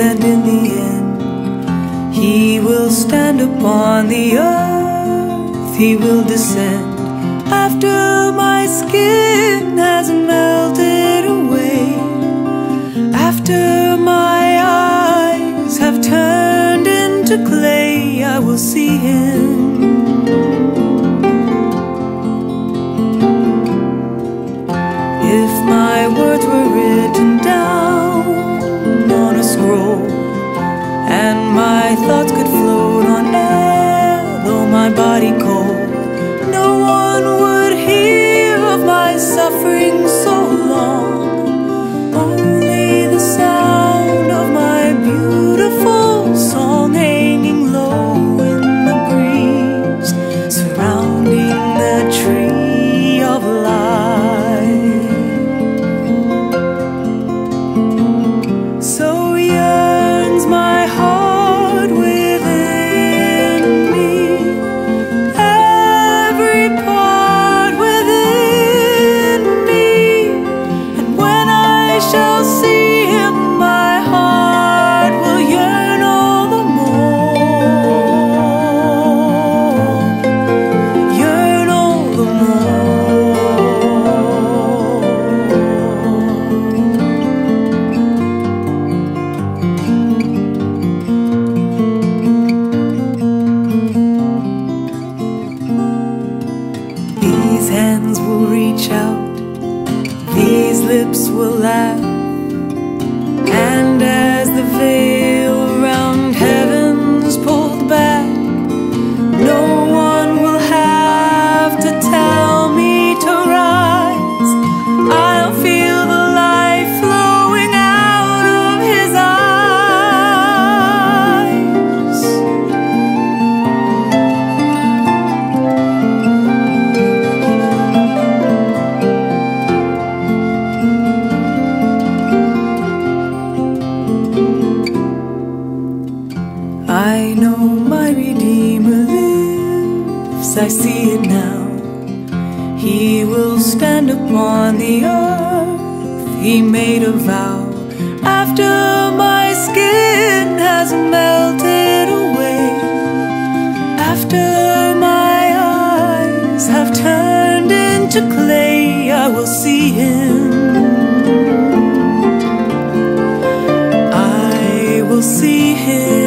and in the end, He will stand upon the earth, He will descend after my skin has melted away, after my eyes have turned into clay, I will see Him. If my my body cold, hands will reach out, these lips will laugh, know my Redeemer lives, I see it now. He will stand upon the earth, he made a vow. After my skin has melted away, after my eyes have turned into clay, I will see him. I will see him.